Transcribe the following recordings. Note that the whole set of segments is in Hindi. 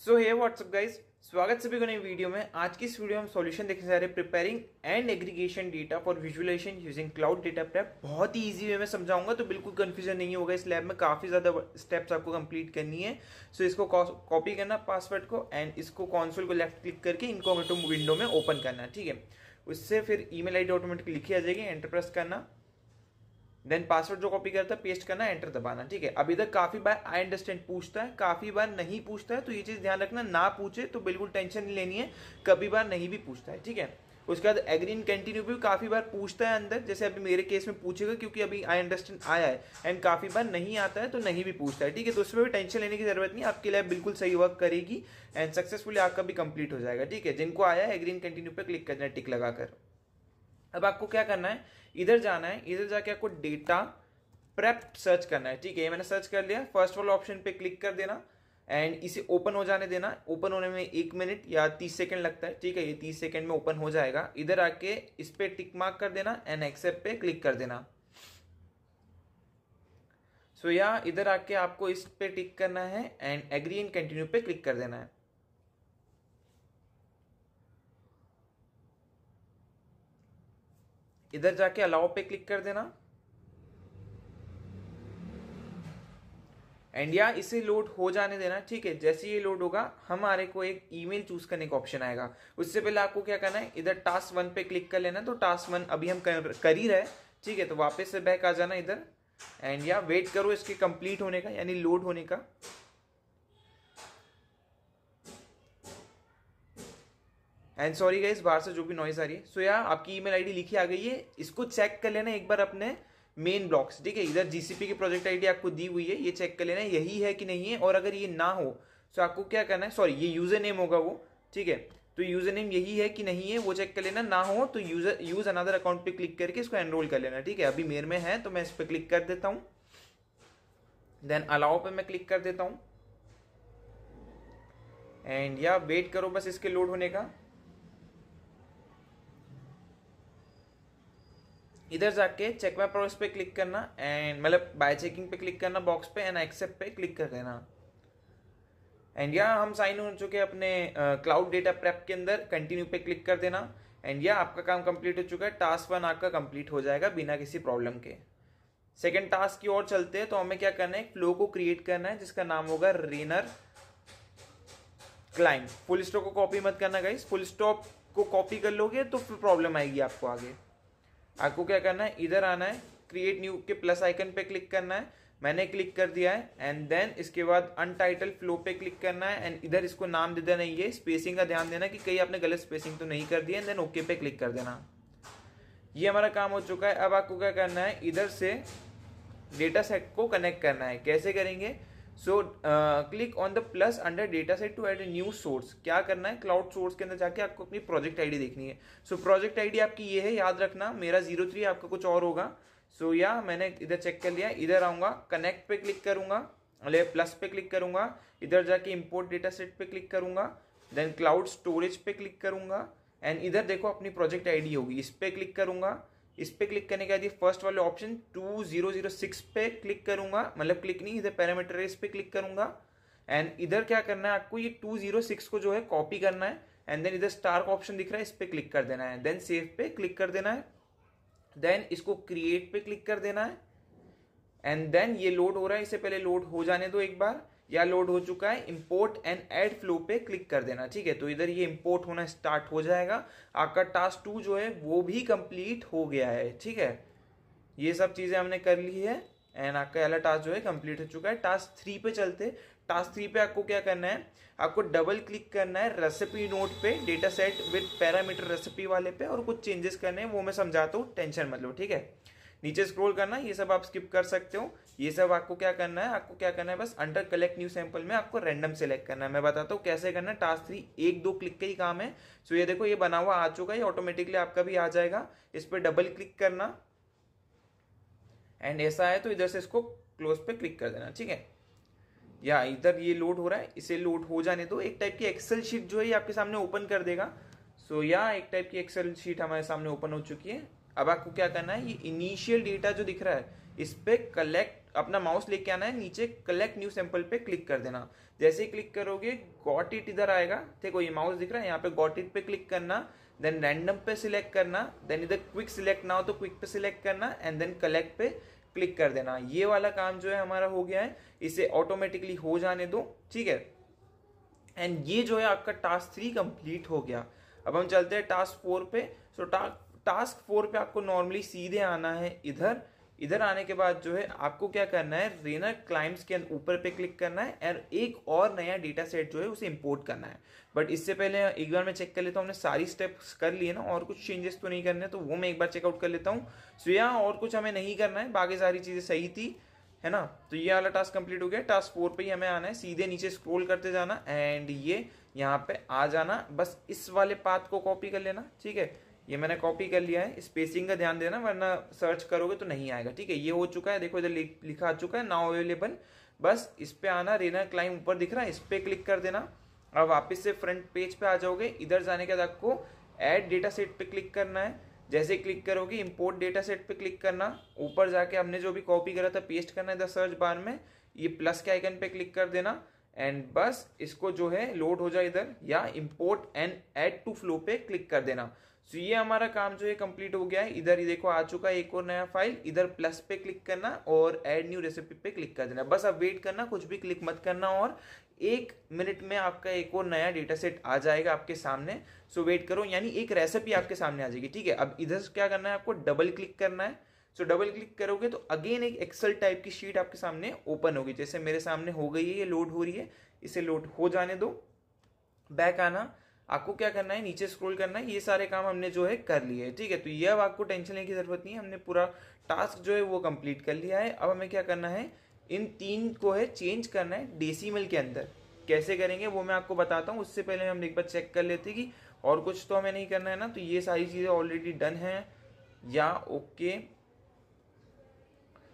सो हे व्हाट्सअप गाइज़ स्वागत सभी को नई वीडियो में। आज की इस वीडियो में हम सॉल्यूशन देखने जा रहे हैं preparing and aggregation data for visualisation using cloud data prep बहुत ही इजी वे में समझाऊँगा तो बिल्कुल कंफ्यूजन नहीं होगा। इस लैब में काफ़ी ज़्यादा स्टेप्स आपको कंप्लीट करनी है। सो so, इसको कॉपी करना पासवर्ड को एंड इसको कॉन्सोल को लेफ़्ट क्लिक करके इनको विंडो में ओपन करना ठीक है? उससे फिर ई ईमेल आईडी ऑटोमेटिकली लिखी आ जाएगी एंटरप्रेस करना। देन पासवर्ड जो कॉपी करता है पेस्ट करना एंटर दबाना, ठीक है? अब इधर काफ़ी बार आई अंडरस्टैंड पूछता है, काफ़ी बार नहीं पूछता है तो ये चीज़ ध्यान रखना, ना पूछे तो बिल्कुल टेंशन नहीं लेनी है, कभी बार नहीं भी पूछता है, ठीक है? उसके बाद एग्रीन कंटिन्यू भी काफ़ी बार पूछता है अंदर, जैसे अभी मेरे केस में पूछेगा, क्योंकि अभी आई अंडरस्टैंड आया है एंड काफ़ी बार नहीं आता है तो नहीं भी पूछता है, ठीक है? तो उसमें भी टेंशन लेने की ज़रूरत नहीं, आपके लिए बिल्कुल सही वर्क करेगी एंड सक्सेसफुली आपका भी कंप्लीट हो जाएगा, ठीक है? जिनको आया है एग्रीन कंटिन्यू पे क्लिक करना है टिक लगाकर। अब आपको क्या करना है? इधर जाना है इधर जाके आपको डेटा प्रेप सर्च करना है ठीक है? मैंने सर्च कर लिया। फ़र्स्ट वाला ऑप्शन पे क्लिक कर देना एंड इसे ओपन हो जाने देना। ओपन होने में एक मिनट या तीस सेकंड लगता है ठीक है? ये तीस सेकंड में ओपन हो जाएगा। इधर आके इस पे टिक मार्क कर देना एंड एक्सेप्ट पे क्लिक कर देना। सो so, या इधर आके आपको इस पे टिक करना है एंड एग्री एंड कंटिन्यू पे क्लिक कर देना है। इधर जाके अलाउ पे क्लिक कर देना। एंड या इसे लोड हो जाने देना ठीक है जैसे ये लोड होगा हमारे को एक ईमेल चूज़ करने का ऑप्शन आएगा। उससे पहले आपको क्या करना है इधर टास्क वन पे क्लिक कर लेना तो टास्क वन अभी हम कर, कर ही रहे ठीक है तो वापस से बैक आ जाना इधर। एंड या वेट करो इसके कंप्लीट होने का यानी लोड होने का। एंड सॉरी गाइस बाहर से जो भी नॉइज़ आ रही है। सो या आपकी ईमेल आईडी लिखी आ गई है। इसको चेक कर लेना एक बार अपने मेन ब्लॉक्स ठीक है? इधर जीसीपी की प्रोजेक्ट आईडी आपको दी हुई है, ये चेक कर लेना, यही है कि नहीं है, और अगर ये ना हो तो आपको क्या करना है? सॉरी ये यूज़र नेम होगा वो, ठीक है? तो यूज़र नेम यही है कि नहीं है, वो चेक कर लेना। ना हो तो यूज़र यूज़ अनदर अकाउंट पे क्लिक करके इसको एनरोल कर लेना, ठीक है? अभी मेरे में है तो मैं इस पर क्लिक कर देता हूँ। देन अलाउ पे मैं क्लिक कर देता हूँ। एंड या वेट करो बस इसके लोड होने का। इधर जाके चेक माई प्रोसेस पे क्लिक करना एंड मतलब बाय चेकिंग पे क्लिक करना बॉक्स पे एंड एक्सेप्ट पे क्लिक कर देना। एंड या हम साइन हो चुके हैं अपने क्लाउड डेटा प्रेप के अंदर कंटिन्यू पे क्लिक कर देना। एंड या आपका काम कंप्लीट हो चुका है टास्क वन आपका कंप्लीट हो जाएगा बिना किसी प्रॉब्लम के। सेकेंड टास्क की ओर चलते हैं तो हमें क्या करना है फ्लो को क्रिएट करना है, जिसका नाम होगा रेनर क्लाइंब फुल स्टॉप को कॉपी मत करना गाइस फुल स्टॉप को कॉपी कर लोगे तो प्रॉब्लम आएगी आपको आगे। आपको क्या करना है? इधर आना है क्रिएट न्यू के प्लस आइकन पे क्लिक करना है। मैंने क्लिक कर दिया है एंड देन इसके बाद अनटाइटल फ्लो पे क्लिक करना है एंड इधर इसको नाम दे देना ये स्पेसिंग का ध्यान देना कि कहीं आपने गलत स्पेसिंग तो नहीं कर दिया एंड देन ओके पे क्लिक कर देना। ये हमारा काम हो चुका है। अब आपको क्या करना है? इधर से डेटा सेट को कनेक्ट करना है। कैसे करेंगे? So click on the plus under data set to add a new source क्या करना है? क्लाउड सोर्स के अंदर जाके आपको अपनी प्रोजेक्ट आईडी देखनी है। सो प्रोजेक्ट आईडी आपकी ये है याद रखना मेरा ज़ीरो थ्री आपका कुछ और होगा। सो so, या मैंने इधर चेक कर लिया इधर आऊँगा कनेक्ट पे क्लिक करूँगा अले प्लस पे क्लिक करूँगा इधर जाके इम्पोर्ट डेटा सेट पे क्लिक करूँगा देन क्लाउड स्टोरेज पे क्लिक करूँगा एंड इधर देखो अपनी प्रोजेक्ट आईडी होगी इस पे क्लिक करूँगा इस पर क्लिक करने के बाद ये फ़र्स्ट वाले option two zero zero six पे क्लिक करूँगा। मतलब क्लिक नहीं, इधर पैरामीटर है, इस पर क्लिक करूँगा। एंड इधर क्या करना है आपको, ये टू ज़ीरो सिक्स को जो है कॉपी करना है। एंड देन इधर स्टार का ऑप्शन दिख रहा है, इस पर क्लिक कर देना है। देन सेव पे क्लिक कर देना है। देन इसको क्रिएट पे क्लिक कर देना है। एंड देन ये लोड हो रहा है, इससे पहले लोड हो जाने दो एक बार, या लोड हो चुका है इंपोर्ट एंड एड फ्लो पे क्लिक कर देना, ठीक है? तो इधर ये इंपोर्ट होना स्टार्ट हो जाएगा। आपका टास्क टू जो है, वो भी कंप्लीट हो गया है, ठीक है? ये सब चीज़ें हमने कर ली है एंड आपका वाला टास्क जो है कंप्लीट हो चुका है। टास्क थ्री पे चलते। टास्क थ्री पे आपको क्या करना है? आपको डबल क्लिक करना है रेसिपी नोट पे data set with parameter recipe वाले पे, और कुछ चेंजेस करने हैं, वो मैं समझाता हूँ टेंशन मतलब ठीक है? नीचे स्क्रॉल करना ये सब आप स्किप कर सकते हो। ये सब आपको क्या करना है आपको क्या करना है बस अंडर कलेक्ट न्यू सैंपल में आपको रैंडम सेलेक्ट करना है। मैं बताता हूँ कैसे करना है। टास्क थ्री एक दो क्लिक का ही काम है। सो ये देखो ये बना हुआ आ चुका है ऑटोमेटिकली आपका भी आ जाएगा। इस पर डबल क्लिक करना। एंड ऐसा है तो इधर से इसको क्लोज पे क्लिक कर देना ठीक है? या इधर ये लोड हो रहा है इसे लोड हो जाने दो। एक टाइप की एक्सेल शीट जो है ये आपके सामने ओपन कर देगा। सो so, या एक टाइप की एक्सेल शीट हमारे सामने ओपन हो चुकी है। अब आपको क्या करना है, ये इनिशियल डेटा जो दिख रहा है, इस पे कलेक्ट अपना माउस लेके आना है, नीचे कलेक्ट न्यू सैंपल पे क्लिक कर देना। जैसे ही क्लिक करोगे गॉट इट इधर आएगा। देखो, ये माउस दिख रहा है, यहाँ पे गॉट इट पे क्लिक करना देन रैंडम पे सिलेक्ट करना देन इधर क्विक सिलेक्ट ना हो तो क्विक पे सिलेक्ट करना एंड देन कलेक्ट पे क्लिक कर देना। ये वाला काम जो है, हमारा हो गया है, इसे ऑटोमेटिकली हो जाने दो, ठीक है? एंड ये जो है, आपका टास्क थ्री कंप्लीट हो गया। अब हम चलते हैं टास्क फोर पे। सो टास्क फोर पे आपको नॉर्मली सीधे आना है इधर। इधर आने के बाद जो है, आपको क्या करना है रेनर क्लाइम्स के ऊपर पे क्लिक करना है और एक और नया डेटा सेट जो है, उसे इंपोर्ट करना है। बट इससे पहले एक बार मैं चेक कर लेता हूँ, हमने सारी स्टेप्स कर लिए ना, और कुछ चेंजेस तो नहीं करने तो वो मैं एक बार चेकआउट कर लेता हूँ। सो यहाँ और कुछ हमें नहीं करना है, बाकी सारी चीज़ें सही थी, है ना? तो ये वाला टास्क कंप्लीट हो गया। टास्क फोर पे ही हमें आना है, सीधे नीचे स्क्रॉल करते जाना एंड ये यहाँ पे आ जाना। बस इस वाले पाथ को कॉपी कर लेना, ठीक है? ये मैंने कॉपी कर लिया है। स्पेसिंग का ध्यान देना, वरना सर्च करोगे तो नहीं आएगा। ठीक है, ये हो चुका है। देखो, इधर लिखा आ चुका है नाउ अवेलेबल बस इस पर आना रेना क्लाइम ऊपर दिख रहा है, इस पर क्लिक कर देना। अब वापस से फ्रंट पेज पे आ जाओगे। इधर जाने के बाद आपको एड डेटा सेट पे क्लिक करना है। जैसे क्लिक करोगे इंपोर्ट डेटा सेट पे क्लिक करना। ऊपर जाके हमने जो भी कॉपी करा था पेस्ट करना है इधर सर्च बार में। ये प्लस के आइकन पे क्लिक कर देना। एंड बस इसको जो है लोड हो जाए इधर, या import and add to flow पे क्लिक कर देना। सो ये हमारा काम जो है कंप्लीट हो गया है। इधर ही देखो आ चुका है एक और नया फ़ाइल इधर प्लस पे क्लिक करना और ऐड न्यू रेसिपी पे क्लिक कर देना। बस अब वेट करना, कुछ भी क्लिक मत करना और एक मिनट में आपका एक और नया डेटा सेट आ जाएगा आपके सामने। सो वेट करो, यानी एक रेसिपी आपके सामने आ जाएगी, ठीक है? अब इधर क्या करना है आपको? डबल क्लिक करना है। सो डबल क्लिक करोगे तो अगेन एक एक्सेल टाइप की शीट आपके सामने ओपन होगी। जैसे मेरे सामने हो गई है, ये लोड हो रही है, इसे लोड हो जाने दो। बैक आना। आपको क्या करना है? नीचे स्क्रॉल करना है। ये सारे काम हमने जो है कर लिए ठीक है? तो ये अब आपको टेंशन लेने की ज़रूरत नहीं है। हमने पूरा टास्क जो है वो कंप्लीट कर लिया है। अब हमें क्या करना है? इन तीन को है चेंज करना है डेसीमल के अंदर। कैसे करेंगे वो मैं आपको बताता हूँ। उससे पहले हम एक बार चेक कर लेते कि और कुछ तो हमें नहीं करना है ना? तो ये सारी चीज़ें ऑलरेडी डन है। या ओके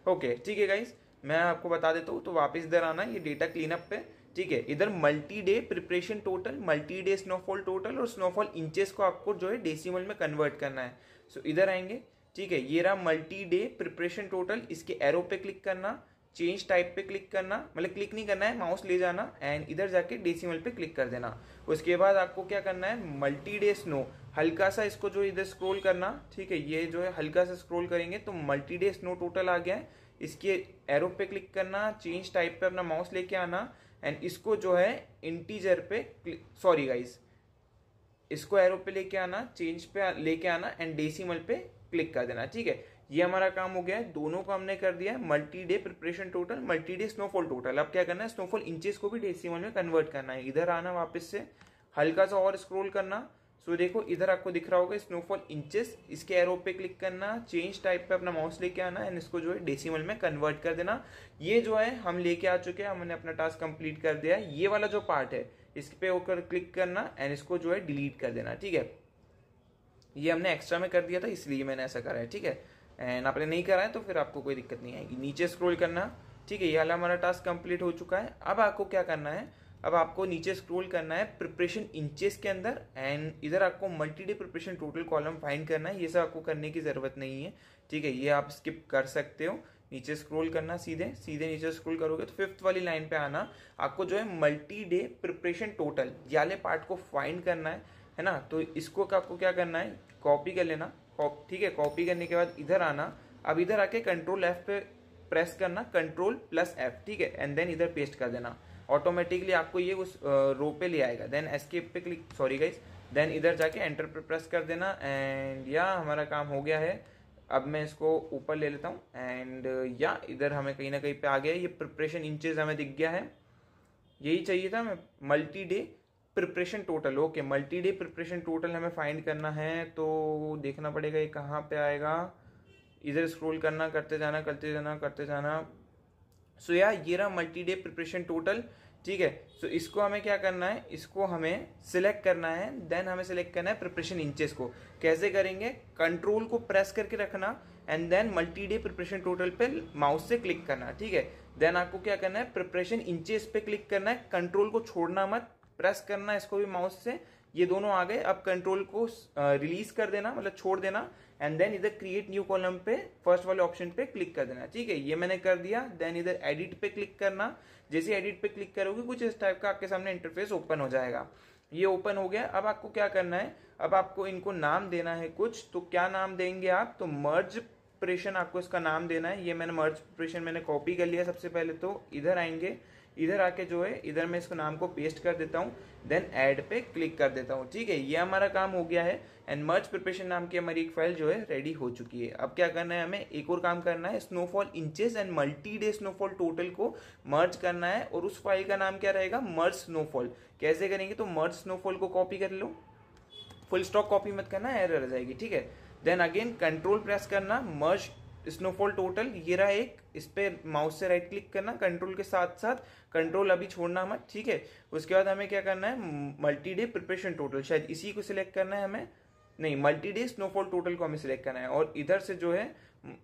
ओके ठीक है गाइस मैं आपको बता देता हूँ। तो वापस इधर आना ये डेटा क्लीनअप पे ठीक है इधर multi day preparation total multi day snowfall total और स्नोफॉल इंचेस को आपको जो है डेसिमल में कन्वर्ट करना है। सो so, इधर आएँगे ठीक है ये रहा मल्टी डे प्रिपरेशन टोटल इसके एरो पे क्लिक करना चेंज टाइप पे क्लिक करना मतलब क्लिक नहीं करना है माउस ले जाना एंड इधर जाके डेसिमल पे क्लिक कर देना। उसके बाद आपको क्या करना है मल्टी डे स्नो हल्का सा इसको जो इधर स्क्रॉल करना ठीक है ये जो है हल्का सा स्क्रॉल करेंगे तो मल्टी डे स्नो टोटल आ गया है। इसके एरो पे क्लिक करना चेंज टाइप पे अपना माउस लेके आना एंड इसको जो है इंटीजर पे सॉरी गाइस इसको एरो पे लेके आना चेंज पे लेके आना एंड डेसिमल पे क्लिक कर देना, ठीक है? ये हमारा काम हो गया है, दोनों को हमने कर दिया है multi day preparation total multi day snowfall total अब क्या करना है स्नोफॉल इंचेस को भी डेसिमल में कन्वर्ट करना है। इधर आना वापस से, हल्का सा और स्क्रोल करना सो देखो, इधर आपको दिख रहा होगा स्नोफॉल इंचेस इसके एरो पे क्लिक करना चेंज टाइप पे अपना माउस लेके आना एंड इसको जो है डेसिमल में कन्वर्ट कर देना. ये जो है, हम लेके आ चुके हैं, हमने अपना टास्क कंप्लीट कर दिया है. ये वाला जो पार्ट है इस पे होकर क्लिक करना एंड इसको जो है डिलीट कर देना, ठीक है? ये हमने एक्स्ट्रा में कर दिया था, इसलिए मैंने ऐसा करा है, ठीक है? एंड आपने नहीं करा है तो फिर आपको कोई दिक्कत नहीं आएगी. नीचे स्क्रोल करना, ठीक है? ये वाला हमारा टास्क कंप्लीट हो चुका है. अब आपको क्या करना है अब आपको नीचे स्क्रॉल करना है प्रिपरेशन इंचेस के अंदर एंड इधर आपको multi day preparation total column find करना है। ये सब आपको करने की ज़रूरत नहीं है। ठीक है, ये आप स्किप कर सकते हो। नीचे स्क्रॉल करना सीधे। सीधे नीचे स्क्रॉल करोगे तो फिफ्थ वाली लाइन पे आना। आपको जो है मल्टी डे प्रिपरेशन टोटल याले पार्ट को फाइंड करना है है ना? तो इसको आपको क्या करना है? कॉपी कर लेना। ठीक है कॉपी करने के बाद इधर आना। अब इधर आके कंट्रोल एफ़ पे प्रेस करना। कंट्रोल प्लस एफ़ ठीक है एंड देन इधर पेस्ट कर देना। ऑटोमेटिकली आपको ये उस रो पे ले आएगा। देन एस्केप पे क्लिक सॉरी गाइस देन इधर जाके एंटर पे प्रेस कर देना एंड या हमारा काम हो गया है। अब मैं इसको ऊपर ले लेता हूँ एंड या इधर हमें कहीं ना कहीं पे आ गया ये प्रिपरेशन इंचेस हमें दिख गया है। यही चाहिए था हमें multi day preparation total okay multi day preparation total हमें फाइंड करना है तो देखना पड़ेगा ये कहाँ पे आएगा। इधर स्क्रॉल करना, करते जाना करते जाना करते जाना। सो या ये रहा मल्टी डे प्रिपरेशन टोटल ठीक है? सो so, इसको हमें क्या करना है? इसको हमें सिलेक्ट करना है देन हमें सिलेक्ट करना है प्रिपरेशन इंचेस को। कैसे करेंगे? कंट्रोल को प्रेस करके रखना and then multi day preparation total पे माउस से क्लिक करना ठीक है? देन आपको क्या करना है? प्रिपरेशन इंचेस पे क्लिक करना है। कंट्रोल को छोड़ना मत प्रेस करना इसको भी माउस से। ये दोनों आ गए। अब कंट्रोल को रिलीज़ कर देना मतलब छोड़ देना। एंड देन इधर क्रिएट न्यू कॉलम पे फ़र्स्ट वाले ऑप्शन पे क्लिक कर देना। ठीक है, ये मैंने कर दिया। देन इधर एडिट पे क्लिक करना। जैसे एडिट पे क्लिक करोगे, कुछ इस टाइप का आपके सामने इंटरफेस ओपन हो जाएगा। ये ओपन हो गया। अब आपको क्या करना है? अब आपको इनको नाम देना है कुछ। तो क्या नाम देंगे आप? तो मर्ज प्रेशन आपको इसका नाम देना है। ये मैंने मर्ज प्रेशन मैंने कॉपी कर लिया सबसे पहले तो। इधर आएँगे। इधर आके जो है, इधर मैं इसको नाम को पेस्ट कर देता हूँ देन ऐड पे क्लिक कर देता हूँ। ठीक है, ये हमारा काम हो गया है एंड मर्ज प्रिपरेशन नाम की हमारी एक फ़ाइल जो है रेडी हो चुकी है। अब क्या करना है हमें, एक और काम करना है snowfall inches and multi day snowfall total को मर्ज करना है, और उस फ़ाइल का नाम क्या रहेगा मर्ज स्नोफॉल कैसे करेंगे तो मर्ज स्नोफॉल को कॉपी कर लो। फुल स्टॉक कॉपी मत करना एरर आ जाएगी, ठीक है। देन अगेन कंट्रोल प्रेस करना मर्ज स्नोफॉल टोटल ये रहा एक, इस पर माउस से राइट क्लिक करना कंट्रोल के साथ साथ कंट्रोल अभी छोड़ना हमें ठीक है? उसके बाद हमें क्या करना है? मल्टी डे प्रिपरेशन टोटल शायद इसी को सिलेक्ट करना है हमें? नहीं मल्टी डे स्नोफॉल टोटल को हमें सिलेक्ट करना है, और इधर से जो है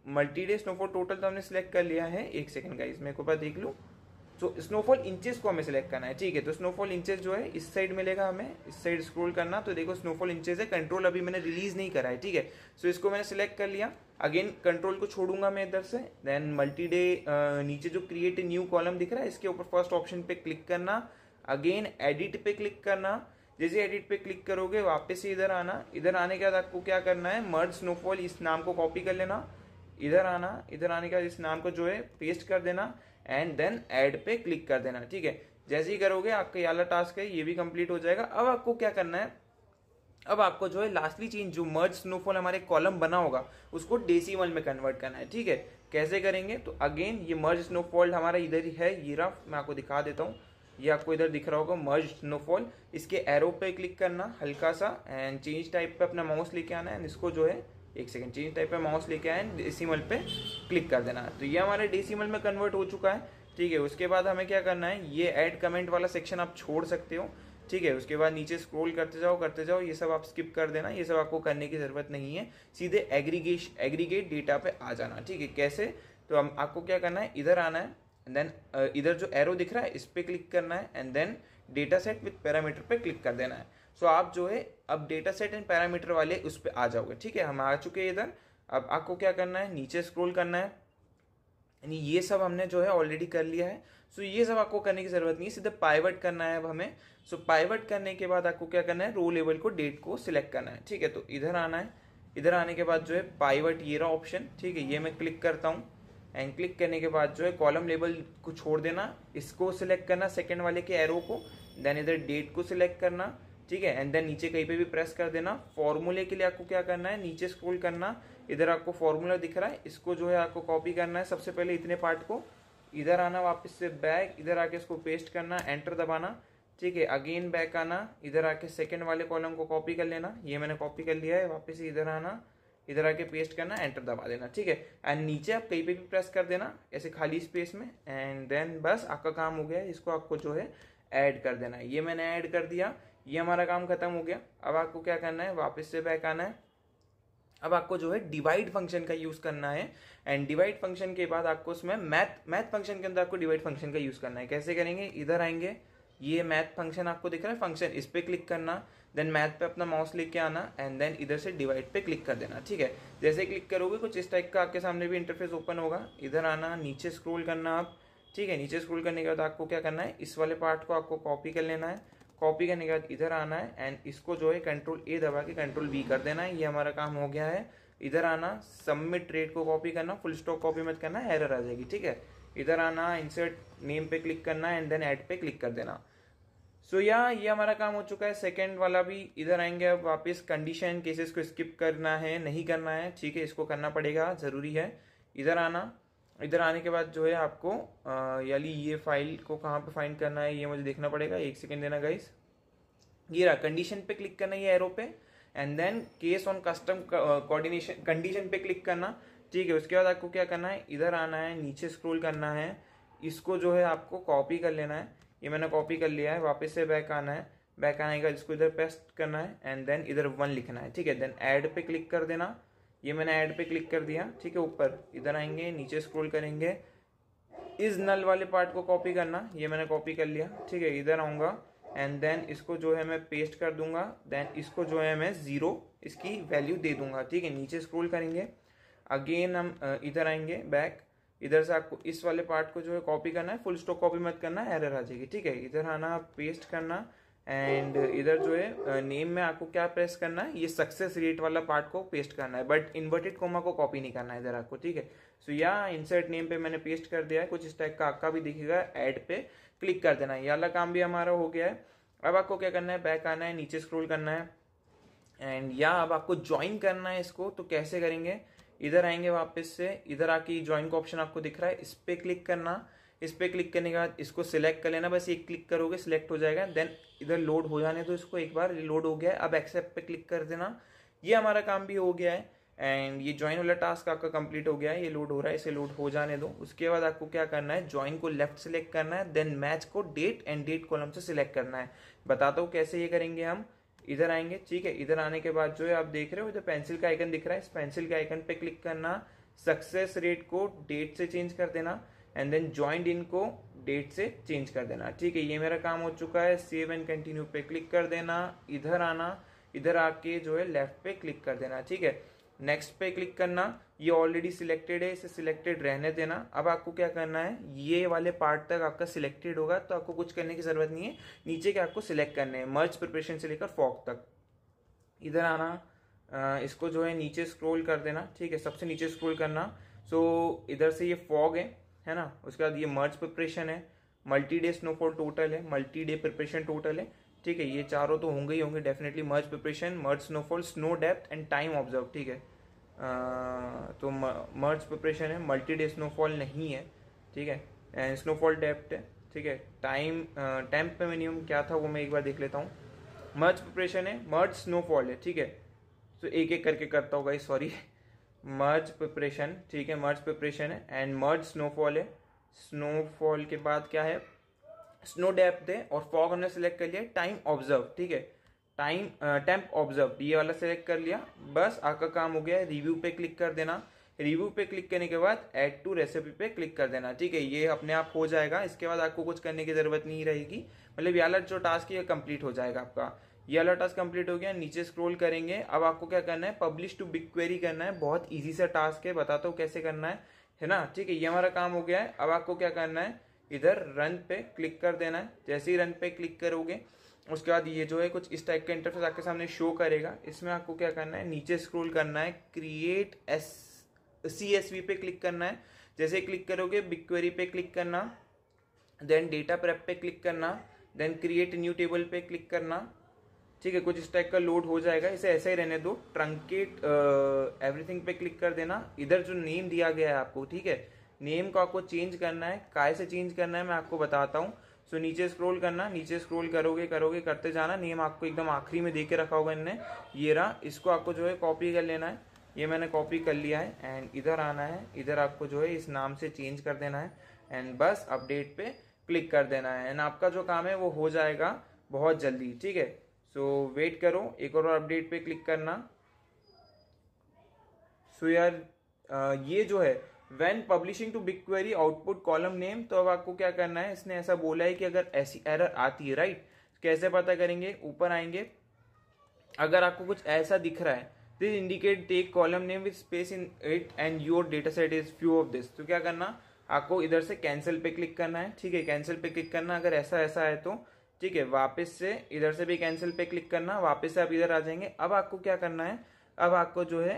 मल्टी डे स्नोफॉल टोटल तो हमने सिलेक्ट कर लिया है, एक सेकेंड का इसमें एक बार देख लो। तो स्नोफॉल इंचेस को हमें सिलेक्ट करना है, ठीक है? तो स्नोफॉल इंचेस जो है, इस साइड मिलेगा हमें। इस साइड स्क्रोल करना तो देखो स्नोफॉल इंचेस है कंट्रोल अभी मैंने रिलीज़ नहीं करा है, ठीक है? सो इसको मैंने सिलेक्ट कर लिया। अगेन कंट्रोल को छोड़ूँगा मैं इधर से। देन मल्टी डे नीचे जो क्रिएट न्यू कॉलम दिख रहा है, इसके ऊपर फ़र्स्ट ऑप्शन पे क्लिक करना। अगेन एडिट पे क्लिक करना। जैसे एडिट पे क्लिक करोगे, वापस से इधर आना। इधर आने के बाद आपको क्या करना है? मर्ज स्नोफॉल इस नाम को कॉपी कर लेना। इधर आना, इधर आने के बाद इस नाम को जो है पेस्ट कर देना। एंड देन एड पे क्लिक कर देना, ठीक है? जैसे ही करोगे आपका ये वाला टास्क है, ये भी कंप्लीट हो जाएगा। अब आपको क्या करना है? अब आपको जो है लास्टली चेंज, जो मर्ज स्नोफॉल हमारे कॉलम बना होगा, उसको डेसिमल में कन्वर्ट करना है, ठीक है? कैसे करेंगे? तो अगेन ये मर्ज स्नोफॉल हमारा इधर ही है, ये रफ मैं आपको दिखा देता हूँ। ये आपको इधर दिख रहा होगा मर्ज स्नोफॉल इसके एरो पे क्लिक करना, हल्का सा एंड चेंज टाइप पे अपना माउस लेके आना है इसको जो है एक सेकंड चेंज टाइप पे माउस लेके आए डेसिमल पे क्लिक कर देना। तो ये हमारे डेसिमल में कन्वर्ट हो चुका है, ठीक है? उसके बाद हमें क्या करना है? ये ऐड कमेंट वाला सेक्शन आप छोड़ सकते हो, ठीक है? उसके बाद नीचे स्क्रॉल करते जाओ करते जाओ, ये सब आप स्किप कर देना, ये सब आपको करने की ज़रूरत नहीं है। सीधे एग्रीगेश एग्रीगेट डेटा पे आ जाना, ठीक है? कैसे? तो हम, आपको क्या करना है? इधर आना है देन इधर जो एरो दिख रहा है, इस पर क्लिक करना है and then data set with parameter पे क्लिक कर देना है। सो आप जो है अब डेटा सेट एंड पैरामीटर वाले उस पर आ जाओगे ठीक है? हम आ चुके हैं इधर। अब आपको क्या करना है? नीचे स्क्रोल करना है। यानी ये सब हमने जो है ऑलरेडी कर लिया है। सो so, ये सब आपको करने की ज़रूरत नहीं है। सीधे पाइवट करना है अब हमें। सो so, पाइवट करने के बाद आपको क्या करना है? रो लेवल को डेट को सिलेक्ट करना है ठीक है? तो इधर आना है। इधर आने के बाद जो है पाइवट ये रहा ऑप्शन ठीक है? ये मैं क्लिक करता हूँ। एंड क्लिक करने के बाद जो है कॉलम लेवल को छोड़ देना। इसको सिलेक्ट करना सेकेंड वाले के एरो को। देन इधर डेट को सिलेक्ट करना। ठीक है? एंड देन नीचे कहीं पे भी प्रेस कर देना। फॉर्मूले के लिए आपको क्या करना है? नीचे स्क्रॉल करना। इधर आपको फॉर्मूला दिख रहा है। इसको जो है आपको कॉपी करना है। सबसे पहले इतने पार्ट को इधर आना, वापस से बैक इधर आके इसको पेस्ट करना एंटर दबाना। ठीक है? अगेन बैक आना। इधर आके सेकेंड वाले कॉलम को कॉपी कर लेना। ये मैंने कॉपी कर लिया है। वापस इधर आना। इधर आके पेस्ट करना एंटर दबा देना। ठीक है? एंड नीचे आप कहीं पे भी प्रेस कर देना। ऐसे खाली स्पेस में। एंड देन बस आपका काम हो गया। इसको आपको जो है ऐड कर देना ये मैंने ऐड कर दिया। ये हमारा काम खत्म हो गया। अब आपको क्या करना है? वापस से बैक आना है। अब आपको जो है डिवाइड फ़ंक्शन का यूज़ करना है। एंड डिवाइड फ़ंक्शन के बाद आपको उसमें मैथ मैथ फ़ंक्शन के अंदर आपको डिवाइड फ़ंक्शन का यूज़ करना है। कैसे करेंगे? इधर आएँगे। ये मैथ फ़ंक्शन आपको दिख रहा है। फ़ंक्शन इस पे क्लिक करना। देन मैथ पे अपना माउस लेके आना। एंड देन इधर से डिवाइड पे क्लिक कर देना। ठीक है? जैसे क्लिक करोगे, कुछ इस टाइप का आपके सामने भी इंटरफेस ओपन होगा। इधर आना, नीचे स्क्रोल करना आप। ठीक है? नीचे स्क्रोल करने के बाद आपको क्या करना है? इस वाले पार्ट को आपको कॉपी कर लेना है। कॉपी करने के बाद इधर आना है एंड इसको जो है कंट्रोल ए दबा के कंट्रोल बी कर देना है। ये हमारा काम हो गया है। इधर आना सबमिट रेट को कॉपी करना फुल स्टॉक कॉपी मत करना एरर आ जाएगी ठीक है? इधर आना इंसर्ट नेम पे क्लिक करना एंड देन ऐड पे क्लिक कर देना। सो so, या ये हमारा काम हो चुका है। सेकेंड वाला भी इधर आएँगे अब वापस। कंडीशन केसेस को स्किप करना है नहीं करना है ठीक है? इसको करना पड़ेगा ज़रूरी है। इधर आना इधर आने के बाद जो है आपको यानी ये फ़ाइल को कहाँ पे फाइंड करना है, ये मुझे देखना पड़ेगा। एक सेकेंड देना गाइस ये रहा कंडीशन पे क्लिक करना ये एरो पे and then case on custom coordination condition पे क्लिक करना। ठीक है, उसके बाद आपको क्या करना है, इधर आना है, नीचे स्क्रॉल करना है। इसको जो है आपको कॉपी कर लेना है। ये मैंने कॉपी कर लिया है, वापस से बैक आना है। बैक आने का इसको इधर पेस्ट करना है एंड देन इधर वन लिखना है। ठीक है देन ऐड पे क्लिक कर देना। ये मैंने ऐड पे क्लिक कर दिया, ठीक है, ऊपर। इधर आएँगे, नीचे स्क्रॉल करेंगे। इस नल वाले पार्ट को कॉपी करना, ये मैंने कॉपी कर लिया, ठीक है, इधर आऊँगा एंड देन इसको जो है मैं पेस्ट कर दूँगा देन इसको जो है मैं ज़ीरो इसकी वैल्यू दे दूँगा, ठीक है, नीचे स्क्रॉल करेंगे। अगेन हम इधर आएँगे बैक इधर से आपको इस वाले पार्ट को जो है कॉपी करना है फुल स्टॉक कॉपी मत करना एरर आ जाएगी, ठीक है। इधर आना पेस्ट करना एंड इधर जो है नेम में आपको क्या प्रेस करना है? ये सक्सेस रेट वाला पार्ट को पेस्ट करना है। बट इन्वर्टेड कोमा को कॉपी नहीं करना है इधर आपको, ठीक है? सो या इंसर्ट नेम पे मैंने पेस्ट कर दिया है। कुछ इस टाइप का आपका भी दिखेगा। एड पे क्लिक कर देना है। ये वाला काम भी हमारा हो गया है। अब आपको क्या करना है? बैक आना है, नीचे स्क्रोल करना है। एंड या अब आपको ज्वाइन करना है इसको तो कैसे करेंगे? इधर आएँगे वापस से। इधर आके ज्वाइन का ऑप्शन आपको दिख रहा है। इस पर क्लिक करना। इस पर क्लिक करने के बाद इसको सिलेक्ट कर लेना, बस एक क्लिक करोगे सिलेक्ट हो जाएगा देन इधर लोड हो जाने तो इसको एक बार लोड हो गया है, अब एक्सेप्ट पे क्लिक कर देना। ये हमारा काम भी हो गया है एंड ये ज्वाइन वाला टास्क आपका कंप्लीट हो गया है, ये लोड हो रहा है, इसे लोड हो जाने दो। उसके बाद आपको क्या करना है ज्वाइन को लेफ़्ट सेलेक्ट करना है देन मैच को डेट एंड डेट कॉलम से सिलेक्ट करना है। बताता हूँ कैसे ये करेंगे हम। इधर आएँगे, ठीक है, इधर आने के बाद जो है, आप देख रहे हो, इधर पेंसिल का आइकन दिख रहा है, इस पेंसिल के आइकन पे क्लिक करना सक्सेस रेट को डेट से चेंज कर देना। एंड देन ज्वाइंट इन को डेट से चेंज कर देना। ठीक है, ये मेरा काम हो चुका है। सेव एंड कंटिन्यू पे क्लिक कर देना। इधर आना, इधर आके जो है लेफ़्ट पे क्लिक कर देना। ठीक है नेक्स्ट पे क्लिक करना। ये ऑलरेडी सिलेक्टेड है, इसे सिलेक्टेड रहने देना। अब आपको क्या करना है? ये वाले पार्ट तक आपका सिलेक्टेड होगा तो आपको कुछ करने की ज़रूरत नहीं है। नीचे के आपको सिलेक्ट करने हैं मर्ज प्रिपरेशन से लेकर फॉक तक। इधर आना इसको जो है नीचे स्क्रॉल कर देना। ठीक है, सबसे नीचे स्क्रॉल करना। सो इधर से ये फॉग है। है ना? उसके बाद ये मर्ज प्रिपरेशन है मल्टी डे स्नोफॉल टोटल है मल्टी डे प्रिपरेशन टोटल है। ठीक है, ये चारों तो होंगे ही होंगे definitely merge preparation merge snowfall snow depth and time observe ठीक है? तो मर्ज प्रिपरेशन है मल्टी डे स्नोफॉल नहीं है, ठीक है? एंड स्नोफॉल डेप्थ है, ठीक है? टाइम टेम्प पे मिनिमम क्या था वो मैं एक बार देख लेता हूँ। मर्ज प्रिपरेशन है मर्ज स्नोफॉल है, ठीक है? तो एक एक करके करता होगा सॉरी मर्ज प्रिपरेशन, ठीक है, मर्ज प्रिपरेशन है एंड मर्ज स्नोफॉल है। स्नोफॉल के बाद क्या है? स्नो डेप्थ है और फॉग हमने सेलेक्ट कर लिया टाइम ऑब्ज़र्व ठीक है। टाइम टेम्प ऑब्ज़र्व ये वाला सेलेक्ट कर लिया। बस आपका काम हो गया रिव्यू पे क्लिक कर देना। रिव्यू पे क्लिक करने के बाद ऐड टू रेसिपी पे क्लिक कर देना, ठीक है। ये अपने आप हो जाएगा, इसके बाद आपको कुछ करने की ज़रूरत नहीं रहेगी। मतलब ये जो टास्क है कंप्लीट हो जाएगा आपका। ये वाला टास्क कंप्लीट हो गया, नीचे स्क्रॉल करेंगे। अब आपको क्या करना है? पब्लिश टू बिग क्वेरी करना है। बहुत इजी सा टास्क है, बताता हूँ कैसे करना है। है ना? ठीक है, ये हमारा काम हो गया है। अब आपको क्या करना है? इधर रन पे क्लिक कर देना है। जैसे ही रन पे क्लिक करोगे, उसके बाद ये जो है कुछ इस टाइप का इंटरफेस आपके सामने शो करेगा। इसमें आपको क्या करना है? नीचे स्क्रॉल करना है। Create S C S V पे क्लिक करना है। जैसे क्लिक करोगे बिग क्वेरी पे क्लिक करना। देन डेटा प्रेप पे क्लिक करना। देन क्रिएट न्यू टेबल पे क्लिक करना। ठीक है, कुछ इस टाइप का लोड हो जाएगा। इसे ऐसे ही रहने दो। ट्रंकेट एवरीथिंग पे क्लिक कर देना। इधर जो नेम दिया गया है आपको, ठीक है? नेम को आपको चेंज करना है। काय से चेंज करना है, मैं आपको बताता हूँ। सो नीचे स्क्रॉल करना। नीचे स्क्रॉल करोगे करोगे, करते जाना। नेम आपको एकदम आखिरी में दे के रखा होगा इनने। ये रहा। इसको आपको जो है कॉपी कर लेना है। ये मैंने कॉपी कर लिया है। एंड इधर आना है। इधर आपको जो है इस नाम से चेंज कर देना है। एंड बस अपडेट पे क्लिक कर देना है। एंड आपका जो काम है वो हो जाएगा बहुत जल्दी, ठीक है? सो so, वेट करो एक और अपडेट पे क्लिक करना। सो so, यार ये जो है when publishing to big query output column name तो अब आपको क्या करना है? इसने ऐसा बोला है कि अगर ऐसी एरर आती है राइट कैसे पता करेंगे? ऊपर आएँगे। अगर आपको कुछ ऐसा दिख रहा है this indicate take column name with space in it and your data set is few of this तो क्या करना? आपको इधर से कैंसिल पे क्लिक करना है। ठीक है कैंसिल पे क्लिक करना। अगर ऐसा ऐसा है तो ठीक है, वापस से इधर से भी कैंसिल पे क्लिक करना, वापस से आप इधर आ जाएँगे। अब आपको क्या करना है? अब आपको जो है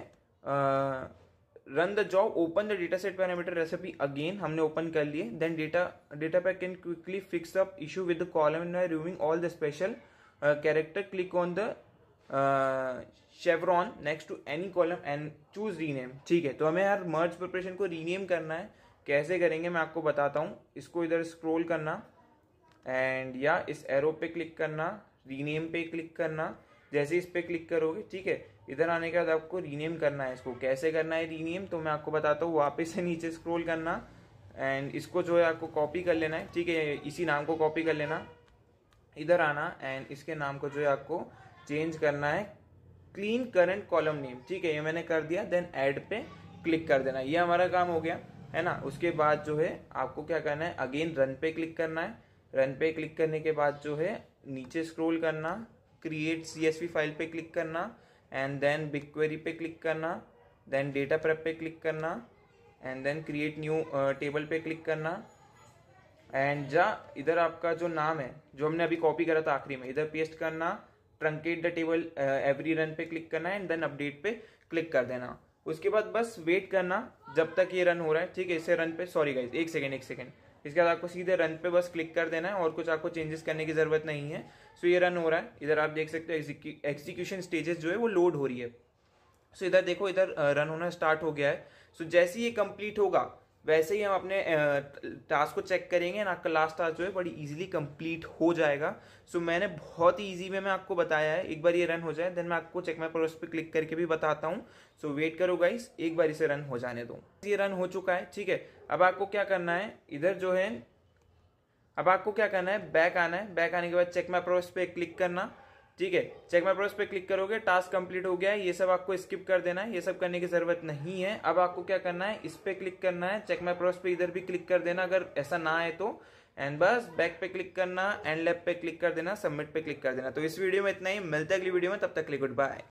run the job open the data set parameter recipe again हमने ओपन कर लिए। Then data data pack can quickly fix up issue with the column in removing all the special character click on the chevron next to any column and choose rename ठीक है तो हमें यार मर्ज प्रिपरेशन को रीनेम करना है। कैसे करेंगे मैं आपको बताता हूँ। इसको इधर स्क्रोल करना। एंड या इस एरो पे क्लिक करना रीनेम पे क्लिक करना, जैसे इस पे क्लिक करोगे, ठीक है? इधर आने के बाद आपको रीनेम करना है इसको। कैसे करना है रीनेम तो मैं आपको बताता हूँ, वापस से नीचे स्क्रॉल करना। एंड इसको जो है आपको कॉपी कर लेना है, ठीक है? इसी नाम को कॉपी कर लेना। इधर आना एंड इसके नाम को जो है आपको चेंज करना है। क्लीन करंट कॉलम नेम ठीक है? ये मैंने कर दिया देन एड पे क्लिक कर देना। ये हमारा काम हो गया, है ना? उसके बाद जो है आपको क्या करना है? अगेन रन पे क्लिक करना है। रन पे क्लिक करने के बाद जो है, नीचे स्क्रॉल करना क्रिएट सी फ़ाइल पे क्लिक करना एंड देन बिग क्वेरी पे क्लिक करना देन डेटा प्रेप पे क्लिक करना and then create new table पे क्लिक करना। एंड जा, इधर आपका जो नाम है, जो हमने अभी कॉपी करा था आखिरी में, इधर पेस्ट करना truncate the table every run पे क्लिक करना एंड देन अपडेट पे क्लिक कर देना। उसके बाद बस वेट करना, जब तक ये रन हो रहा है, ठीक है, इसे रन पे सॉरी गाइज़ एक सेकेंड एक सेकेंड इसके बाद आपको सीधे रन पे बस क्लिक कर देना है और कुछ आपको चेंजेस करने की ज़रूरत नहीं है। सो ये रन हो रहा है। इधर आप देख सकते हो एग्जीक्यूशन स्टेजेस जो है वो लोड हो रही है। सो इधर देखो, इधर रन होना स्टार्ट हो गया है। सो जैसे ये कंप्लीट होगा वैसे ही हम अपने टास्क को चेक करेंगे ना आपका लास्ट टास्क जो है बड़ी इजीली कंप्लीट हो जाएगा। सो मैंने बहुत ही इजी में मैं आपको बताया है। एक बार ये रन हो जाए देन मैं आपको चेक माई प्रोग्रेस पे क्लिक करके भी बताता हूँ। सो वेट करो गाइस एक बार इसे रन हो जाने दो। ये रन हो चुका है, ठीक है? अब आपको क्या करना है? इधर जो है, अब आपको क्या करना है? बैक आना है। बैक आने के बाद चेक माई प्रोग्रेस पे क्लिक करना। ठीक है? चेक माई प्रोग्रेस पे क्लिक करोगे टास्क कंप्लीट हो गया है, ये सब आपको स्किप कर देना है, ये सब करने की ज़रूरत नहीं है। अब आपको क्या करना है? इस पे क्लिक करना है चेक माई प्रोग्रेस पे इधर भी क्लिक कर देना, अगर ऐसा ना आए तो। एंड बस बैक पे क्लिक करना एंड लेफ़्ट पे क्लिक कर देना सबमिट पे क्लिक कर देना। तो इस वीडियो में इतना ही, मिलता है अगली वीडियो में, तब तक क्लिक गुड बाय